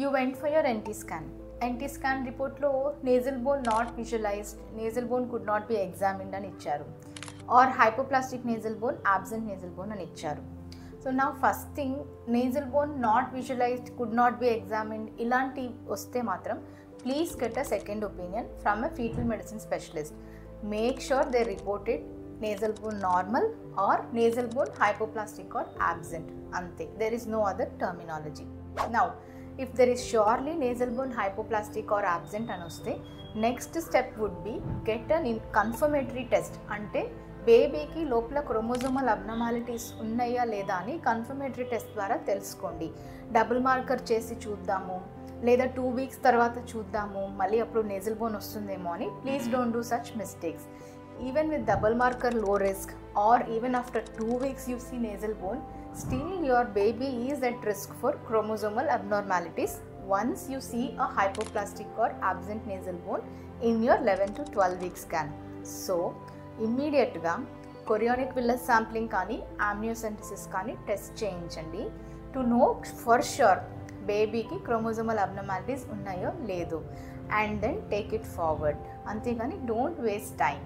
You went for your NT scan NT scan రిపోర్ట్లో nasal bone not visualised nasal bone could not be examined అని ఇచ్చారు. Or hypoplastic nasal bone absent nasal bone అని ఇచ్చారు. So నా first thing nasal bone not visualised could not be examined ఇలాంటి వస్తే మాత్రం please get a second opinion from a fetal medicine specialist make sure they reported nasal bone normal or nasal bone hypoplastic or absent అంతే. There is no other terminology now if there is surely nasal bone hypoplastic or absent అని వస్తే next step would be get an in confirmatory test అంటే బేబీకి లోపల chromosomal అబ్నమాలిటీస్ ఉన్నాయా లేదా అని confirmatory test ద్వారా తెలుసుకోండి. డబుల్ మార్కర్ చేసి చూద్దాము. లేదా టూ వీక్స్ తర్వాత చూద్దాము. మళ్ళీ అప్పుడు నేజల్ బోన్ వస్తుందేమో అని. Please don't do such mistakes even with double మార్కర్లో risk or even after two weeks you see nasal bone still your baby is at risk for chromosomal abnormalities once you see a hypoplastic or absent nasal bone in your 11 to 12 weeks can so ఇమ్మీడియట్గా chorionic villus sampling కానీ amniocentesis కానీ test చేయించండి. To know for sure బేబీకి chromosomal abnormalities ఉన్నాయో లేదు and then take it forward అంతేగాని don't waste time